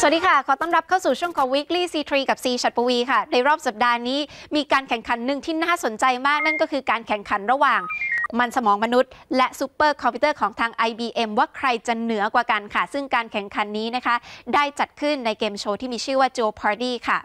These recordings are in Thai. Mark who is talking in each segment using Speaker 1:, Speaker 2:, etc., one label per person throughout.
Speaker 1: สวัสดีค่ะ ขอต้อนรับเข้าสู่ช่วงของ Weekly C3 กับ ซี ฉัตรปวีณ์ค่ะ ในรอบสัปดาห์นี้มีการแข่งขันหนึ่งที่น่าสนใจมาก นั่นก็คือการแข่งขันระหว่างมันสมองมนุษย์และซูเปอร์คอมพิวเตอร์ของทาง IBM ว่าใครจะเหนือกว่ากันค่ะ ซึ่งการแข่งขันนี้นะคะ ได้จัดขึ้นในเกมโชว์ที่มีชื่อว่า Jeopardy ค่ะ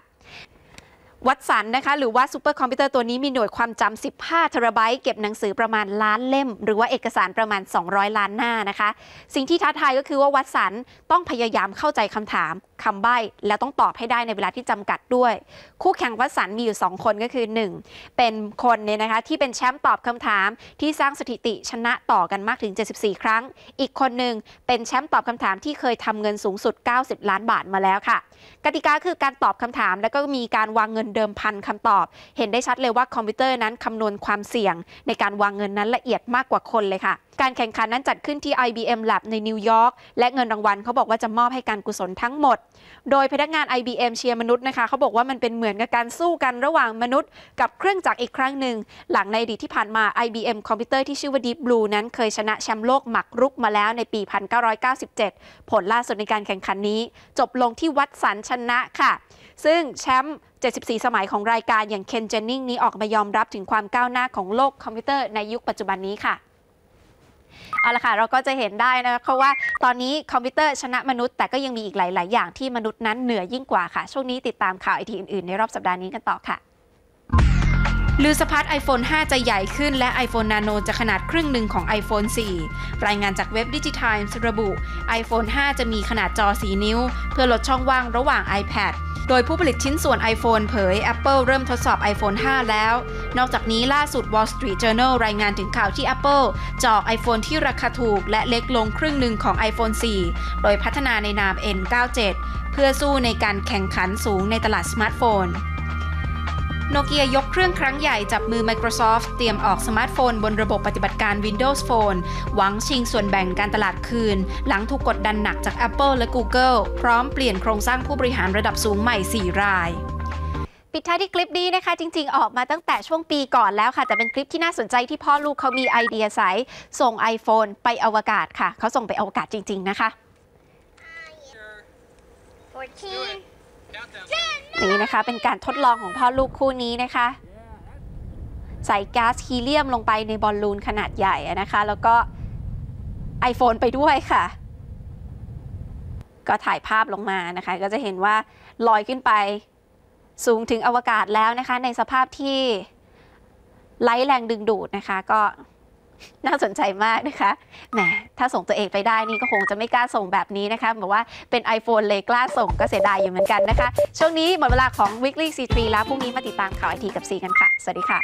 Speaker 1: วัดสันนะคะ หรือว่าซูเปอร์คอมพิวเตอร์ตัวนี้มีหน่วยความจำ 15 เทราไบต์ เก็บหนังสือประมาณล้านเล่ม หรือว่าเอกสารประมาณ 200 ล้านหน้านะคะ สิ่งที่ท้าทายก็คือว่าวัดสันต้องพยายามเข้าใจคำถาม คำใบ้และต้องตอบให้ได้ในเวลาที่จำกัดด้วย คู่แข่งวัสันมีอยู่ 2 คนก็คือ 1 เป็นคนเนี่ยนะคะที่เป็นแชมป์ตอบคำถามที่สร้างสถิติชนะต่อกันมากถึง 74 ครั้ง อีกคนหนึ่งเป็นแชมป์ตอบคำถามที่เคยทำเงินสูงสุด 90 ล้านบาทมาแล้วค่ะ กติกาคือการตอบคำถามแล้วก็มีการวางเงินเดิมพันคำตอบ เห็นได้ชัดเลยว่าคอมพิวเตอร์นั้นคำนวณความเสี่ยง ในการวางเงินนั้นละเอียดมากกว่าคนเลยค่ะการแข่งขันนั้นจัดขึ้นที่ IBM Lab ในนิวยอร์กและเงินรางวัลเขาบอกว่าจะมอบให้การกุศลทั้งหมดโดยพนักงาน IBM เชียร์มนุษย์นะคะเขาบอกว่ามันเป็นเหมือนกับการสู้กันระหว่างมนุษย์ กับเครื่องจักรอีกครั้งหนึ่ง หลังในอดีตที่ผ่านมา IBM คอมพิวเตอร์ที่ชื่อว่า Deep Blue นั้นเคยชนะแชมป์โลกหมากรุกมาแล้วในปี 1997 ผลล่าสุดในการแข่งขันนี้ จบลงที่วัดสันชนะค่ะ ซึ่งแชมป์74 สมัยของรายการอย่างเคนเจนนิงนี้ออกมายอมรับถึงความก้าวหน้าของโลกคอมพิวเตอร์ในยุคปัจจุบันนี้ค่ะ เอาละค่ะเราก็จะเห็นได้นะคะว่าตอนนี้คอมพิวเตอร์ชนะมนุษย์แต่ก็ยังมีอีกหลาย ๆ อย่างที่มนุษย์นั้นเหนือยิ่งกว่าค่ะ ช่วงนี้ติดตามข่าวไอทีอื่น ๆ ในรอบสัปดาห์นี้กันต่อค่ะลือสะพัด iPhone 5 จะใหญ่ขึ้นและ iPhone Nano จะขนาดครึ่งหนึ่งของ iPhone 4 รายงานจากเว็บ Digitimes ระบุ iPhone 5 จะมีขนาดจอ 4 นิ้ว เพื่อลดช่องว่างระหว่าง iPad โดยผู้ผลิตชิ้นส่วน iPhone เผย Apple เริ่มทดสอบ iPhone 5 แล้ว นอกจากนี้ล่าสุด Wall Street Journal รายงานถึงข่าวที่ Apple จอก iPhone ที่ราคาถูก และเล็กลงครึ่งหนึ่งของ iPhone 4 โดยพัฒนาในนาม N97 เพื่อสู้ในการแข่งขันสูงในตลาดสมาร์ทโฟน โนเกียยกเครื่องครั้งใหญ่จับมือ Microsoft เตรียมออกสมาร์ทโฟนบนระบบปฏิบัติการ Windows Phone หวังชิงส่วนแบ่งการตลาดคืน หลังถูกกดดันหนักจาก Apple และ Google พร้อมเปลี่ยนโครงสร้างผู้บริหารระดับสูงใหม่ 4 รายปิดท้ายที่คลิปนี้นะคะ จริง ๆ ออกมาตั้งแต่ช่วงปีก่อนแล้วค่ะ แต่เป็นคลิปที่น่าสนใจที่พ่อลูกเขามีไอเดียใสส่ง iPhone ไปอวกาศค่ะ เขาส่งไปอวกาศจริง ๆ นะคะ
Speaker 2: Fourteen.
Speaker 1: นี่นะคะเป็นการทดลองของพ่อลูกคู่นี้นะคะ ใส่ก๊าซฮีเลียมลงไปในบอลลูนขนาดใหญ่นะคะ แล้วก็ iPhone ไปด้วยค่ะ ก็ถ่ายภาพลงมานะคะ ก็จะเห็นว่าลอยขึ้นไปสูงถึงอวกาศแล้วนะคะ ในสภาพที่ไร้แรงดึงดูดนะคะ ก็ น่าสนใจมากนะคะ แหม ถ้าส่งตัวเองไปได้นี่ก็คงจะไม่กล้าส่งแบบนี้นะคะบอกว่าเป็น iPhone เลยกล้าส่งก็เสียดายอยู่เหมือนกันนะคะ ช่วงนี้หมดเวลาของ Weekly C3 แล้วพรุ่งนี้มาติดตามข่าวไอทีกับ C กันค่ะ สวัสดีค่ะ